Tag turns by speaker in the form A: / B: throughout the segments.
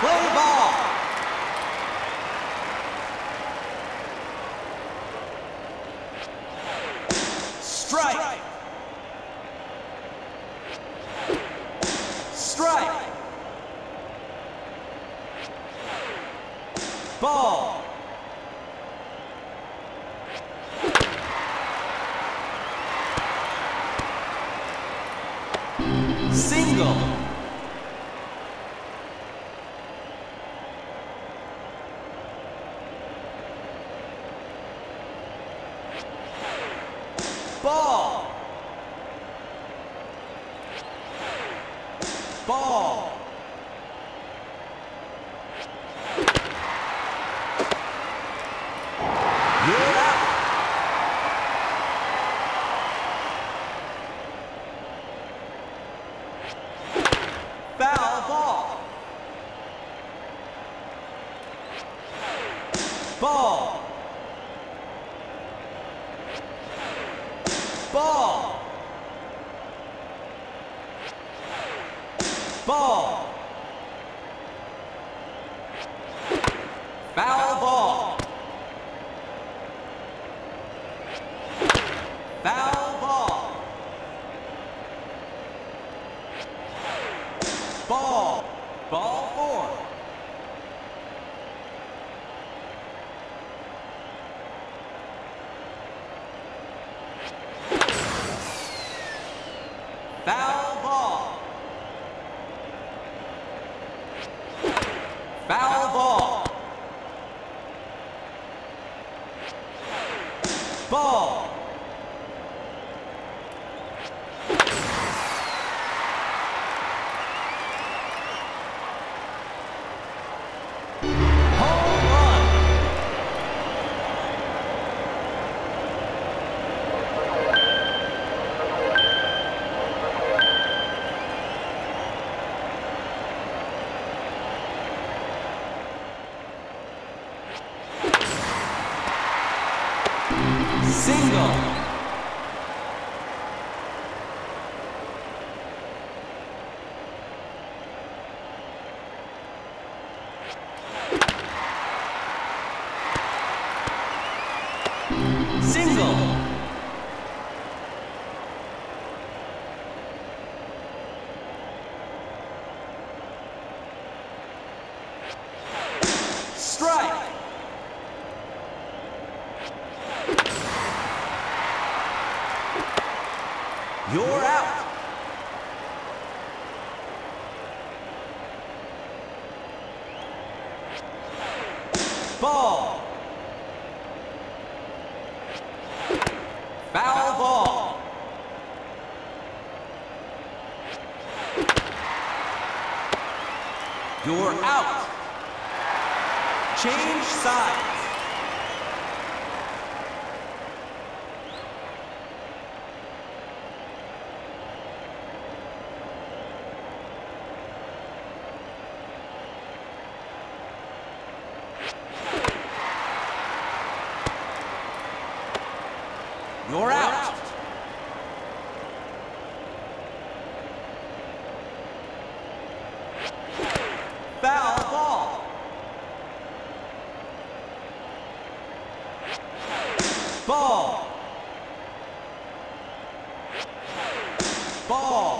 A: Play ball. Strike. Strike. Ball. Single. Ball. Ball. You're out. Foul ball. Ball. Ball. Ball. Foul ball. Foul ball. Ball. Ball four. Foul ball. Foul ball. Ball. Single. Single. Strike. You're out. Ball. Foul ball. You're out. Change sides. You're out. Foul ball. Ball. Ball.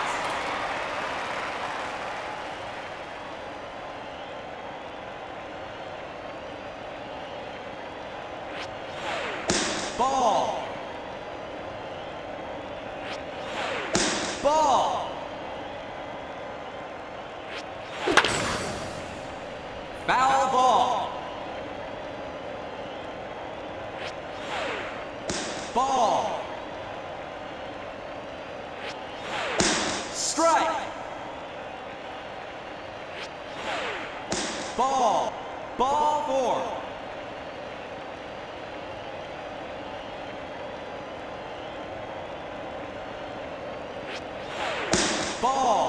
A: ball.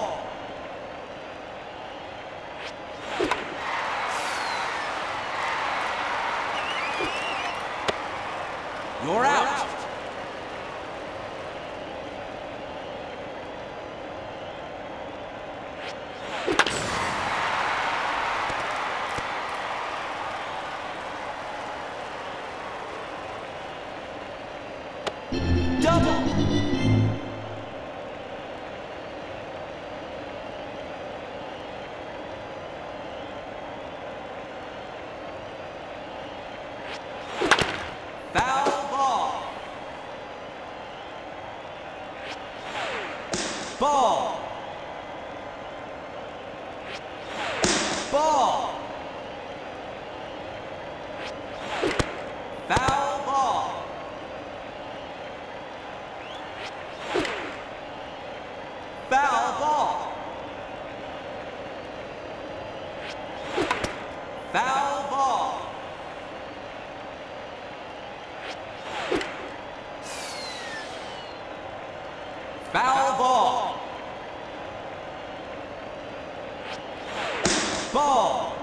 A: ball.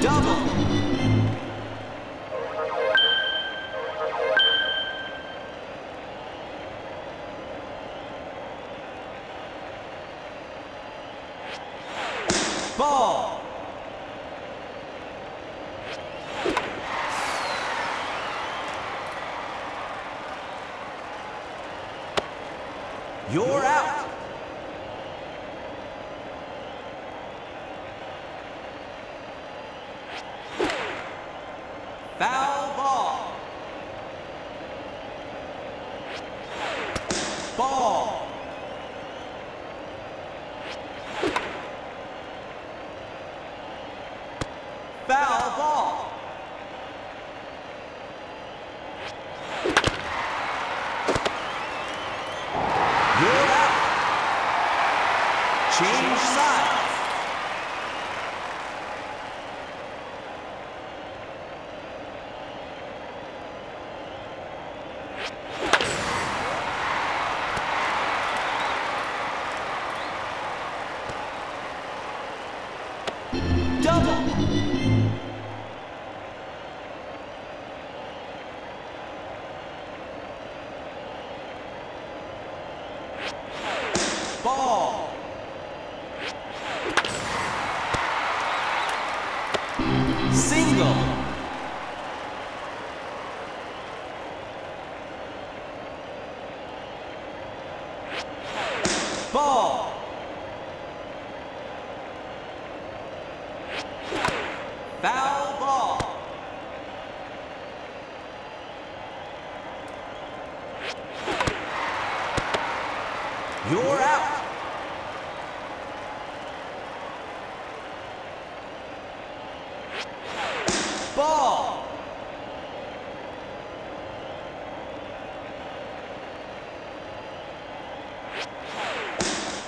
A: Double. Ball. Your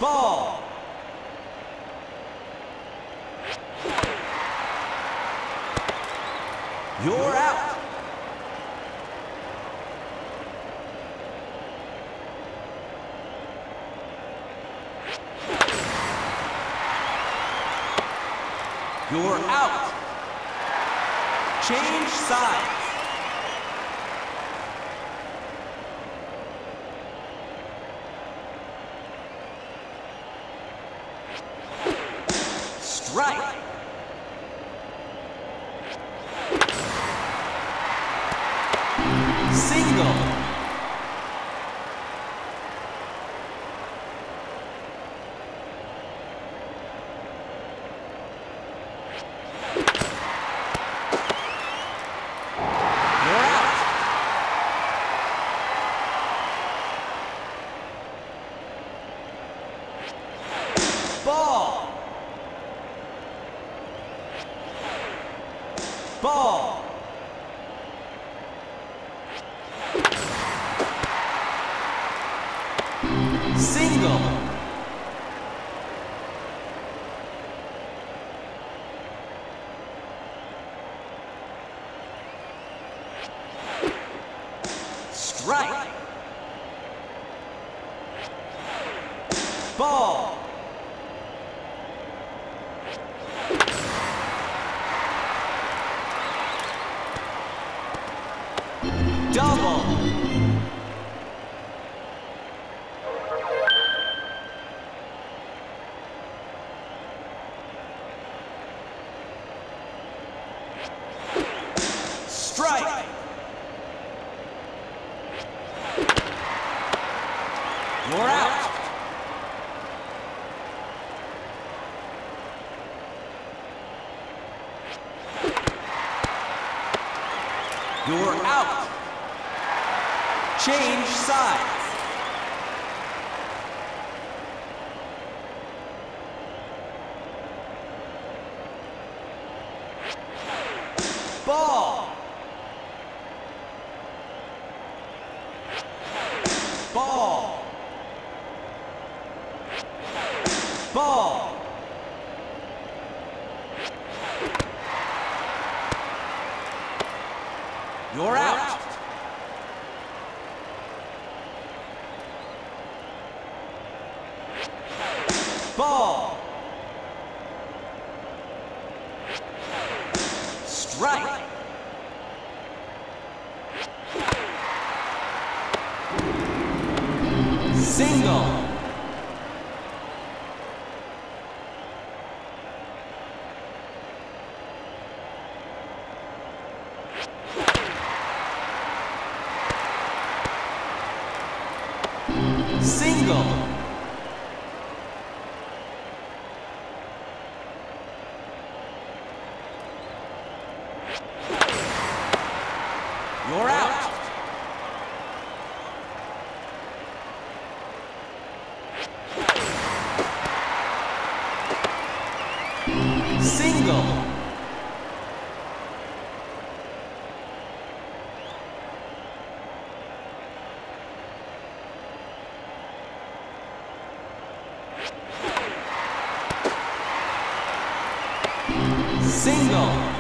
A: ball. You're out. You're out. Change side. Ball. Single. Strike. Ball. Double. Strike. You're out. You're out. Change sides. Ball. Ball. Ball. You're out. Ball. Strike. Single. Single.